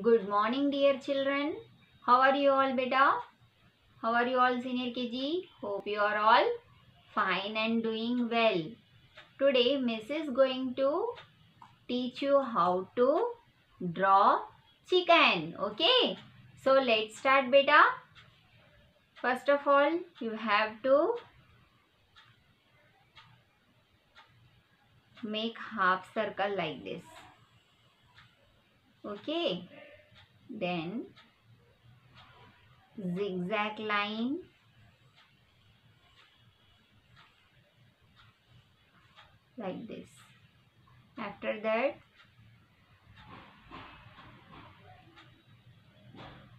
Good morning, dear children. How are you all, beta? How are you all, senior KG? Hope you are all fine and doing well. Today, Miss is going to teach you how to draw chicken. Okay? So, let's start, beta. First of all, you have to make half circle like this. Okay? Then zigzag line like this. After that,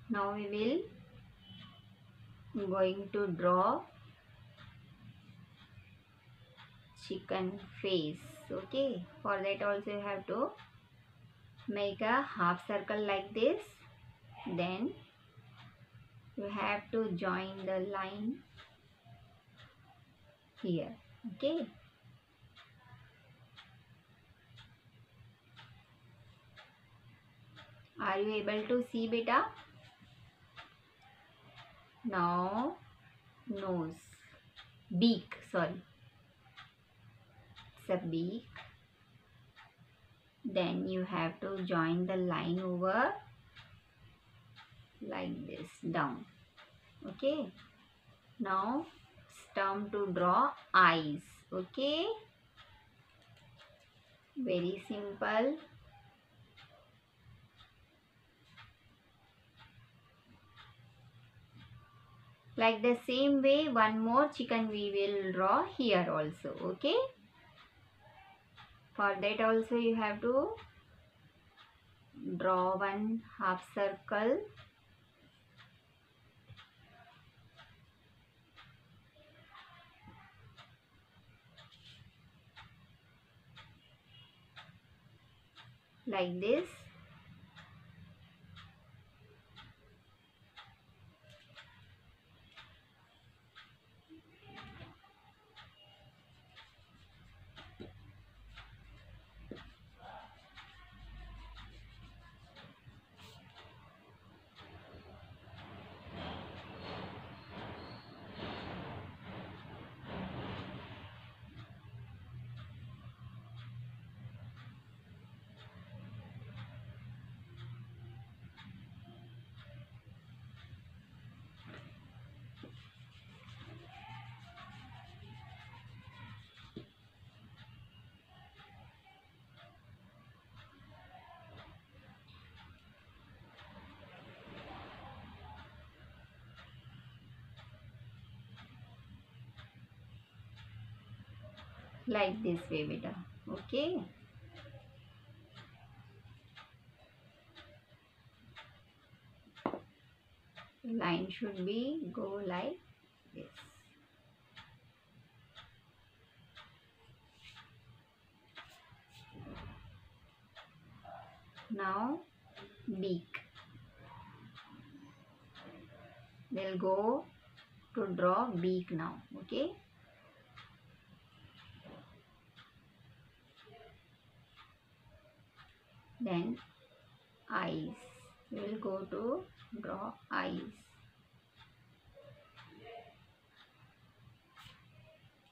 now we will going to draw chicken face okay for that also you have to make a half circle like this then you have to join the line here okay? Are you able to see beta? Now nose. Beak sorry. It's a beak. Then you have to join the line over like this down. Okay? Now stem to draw eyes. Okay? Very simple. Like the same way one more chicken we will draw here also. Okay? For that also you have to draw one half circle like this like this way beta okay? Line should be go like this. Now beak. We'll go to draw beak now. Okay then eyes. We will go to draw eyes.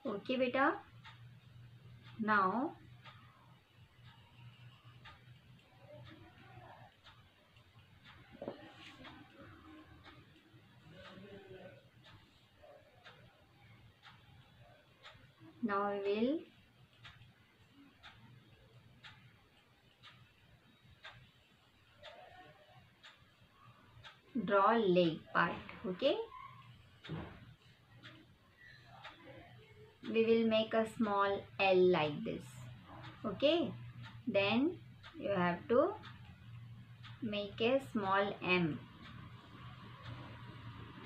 Okay beta. Now now we will draw leg part okay? We will make a small L like this okay? Then you have to make a small M.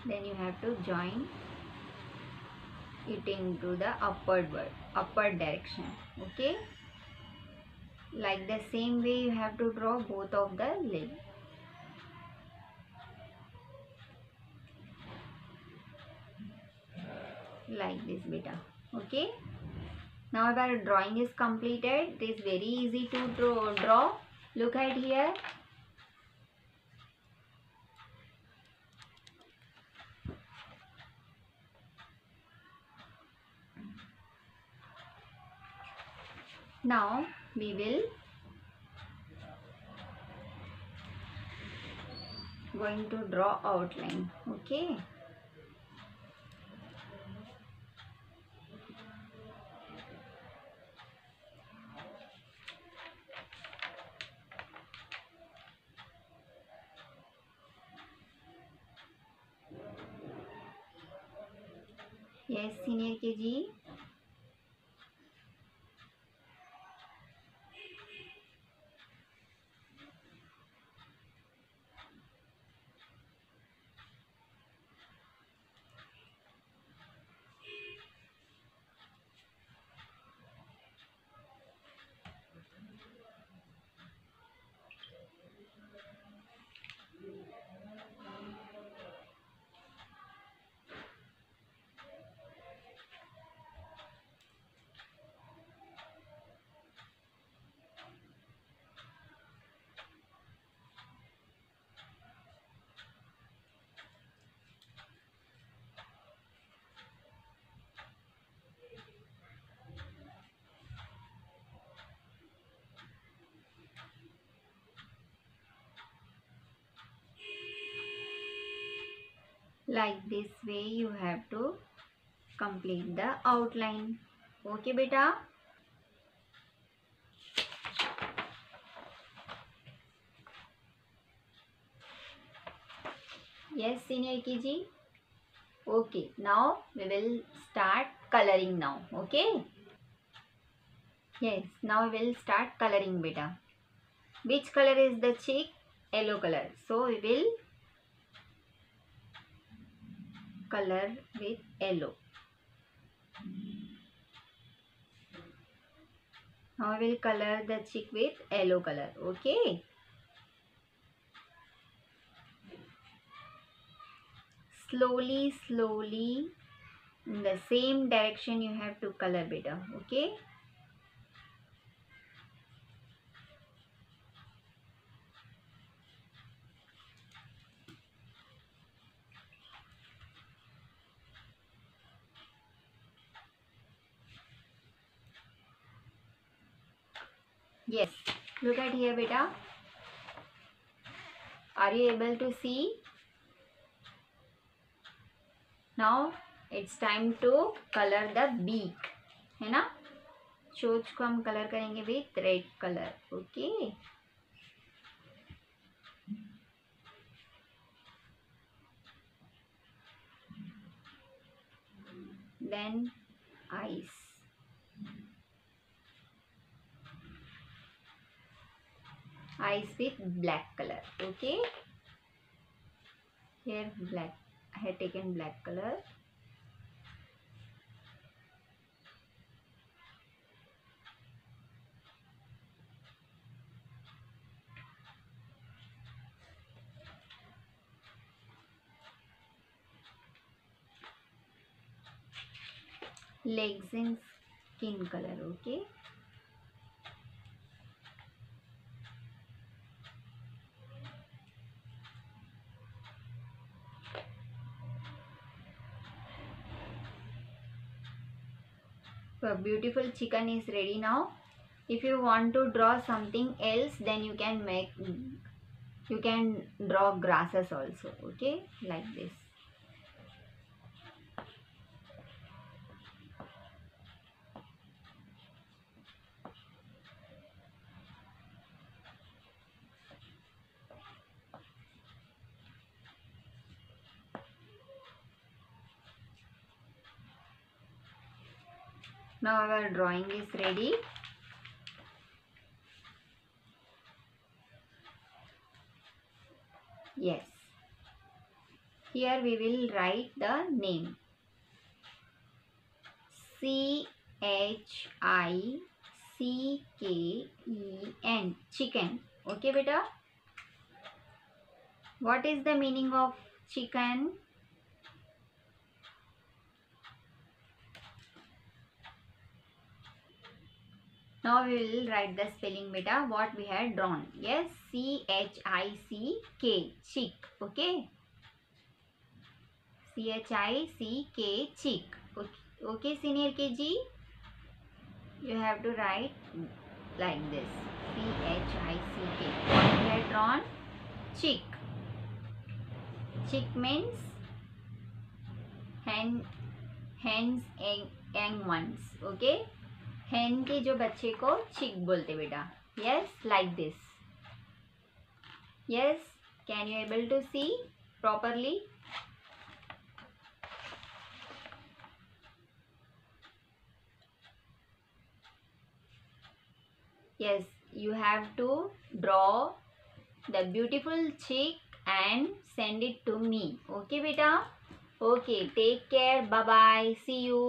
Then you have to join it into the upward upward direction okay? Like the same way you have to draw both of the leg like this beta. Okay? Now our drawing is completed it is very easy to draw, draw. look at here. Now we will going to draw outline. Okay? Guys तीन के जी like this way you have to complete the outline. Okay beta? Yes senior kg okay now we will start coloring now okay? Yes now we will start coloring beta. Which color is the cheek? Yellow color. So we will color with yellow. Now I will color the cheek with yellow color. Okay. Slowly, slowly in the same direction you have to color better. Okay. Look at here बेटा। Are you able to see now it's time to colour the beak है ना? चोच को हम colour करेंगे with red colour okay then, eyes. Eyes with black color okay here black I have taken black color legs in skin color okay so beautiful chicken is ready now. If you want to draw something else then you can make you can draw grasses also okay? Like this Now our drawing is ready. Yes. Here we will write the name. C H I C K E N chicken. Okay beta? What is the meaning of chicken? Now we will write the spelling beta what we had drawn. Yes, C H I C K chick. Okay. C H I C K chick. Okay, okay senior KG. you have to write like this C H I C K. What we have drawn? Chick. Chick means hen hens egg young ones. Okay. हैन के जो बच्चे को chick बोलते बेटा। Yes like this yes can you able to see properly yes you have to draw the beautiful chick and send it to me okay बेटा? Okay take care bye bye see you